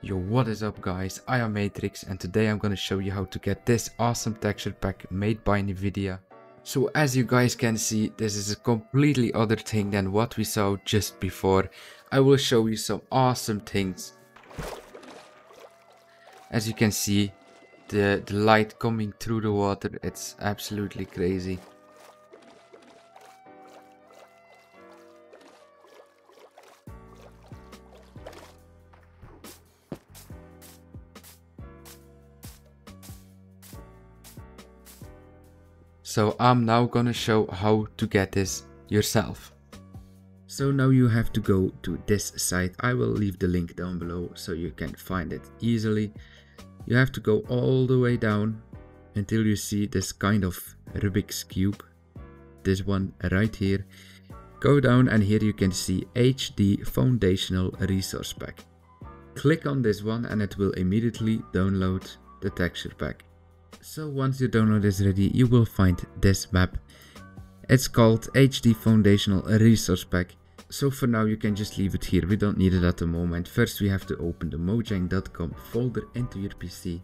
Yo, what is up guys? I am Matrix and today I'm gonna show you how to get this awesome texture pack made by Nvidia. So as you guys can see, this is a completely other thing than what we saw just before. I will show you some awesome things. As you can see, the, the light coming through the water, it's absolutely crazy. So I'm now gonna show how to get this yourself. So now you have to go to this site. I will leave the link down below so you can find it easily. You have to go all the way down until you see this kind of Rubik's Cube. This one right here. Go down and here you can see HD Foundational Resource Pack. Click on this one and it will immediately download the texture pack. So once your download is ready, you will find this map. It's called HD Foundational Resource Pack. So for now you can just leave it here, we don't need it at the moment. First we have to open the mojang.com folder into your PC.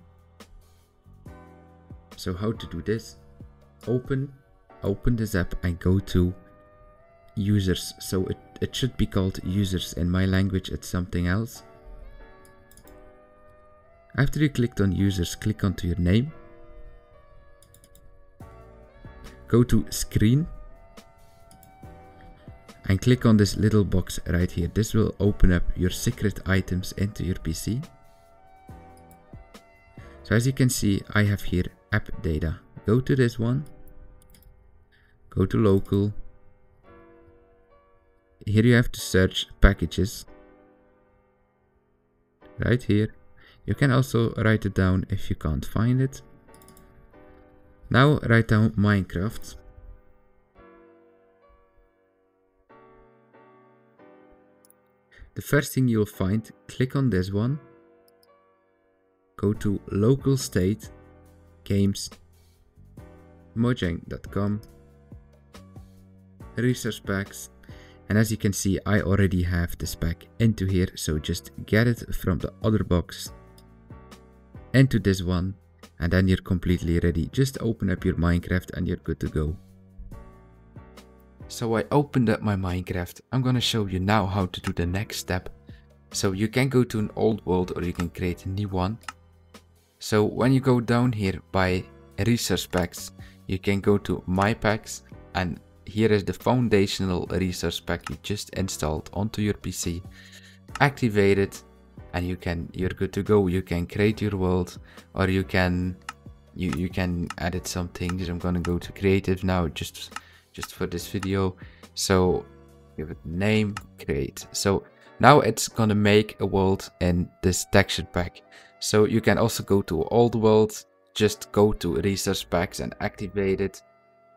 So how to do this? Open, open this app and go to users. So it, it should be called users. In my language it's something else. After you clicked on users, click onto your name go to screen and click on this little box right here. This will open up your secret items into your PC. So as you can see, I have here app data. Go to this one, go to local. Here you have to search packages. Right here. You can also write it down if you can't find it. Now write down Minecraft. The first thing you'll find, click on this one. Go to local state, games, mojang.com, resource packs, and as you can see I already have this pack into here, so just get it from the other box into this one and then you're completely ready. Just open up your Minecraft and you're good to go. So I opened up my Minecraft. I'm gonna show you now how to do the next step. So you can go to an old world or you can create a new one. So when you go down here by resource packs, you can go to my packs and here is the foundational resource pack you just installed onto your PC. Activate it and you can you're good to go. You can create your world or you can you you can edit some things. I'm gonna go to creative now just just for this video. So give it name create. So now it's gonna make a world in this texture pack. So you can also go to old world just go to resource packs and activate it.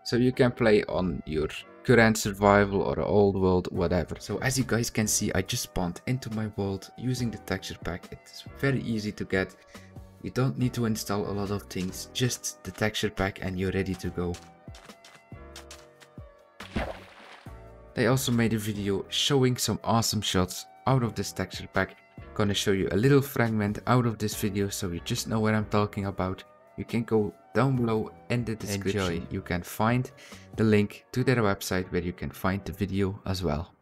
So you can play on your current survival or old world, whatever. So as you guys can see, I just spawned into my world using the texture pack. It's very easy to get. You don't need to install a lot of things, just the texture pack and you're ready to go. They also made a video showing some awesome shots out of this texture pack. Gonna show you a little fragment out of this video so you just know what I'm talking about you can go down below in the description. Enjoy. You can find the link to their website where you can find the video as well.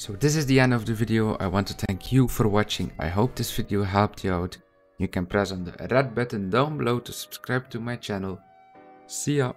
So this is the end of the video. I want to thank you for watching. I hope this video helped you out. You can press on the red button down below to subscribe to my channel. See ya!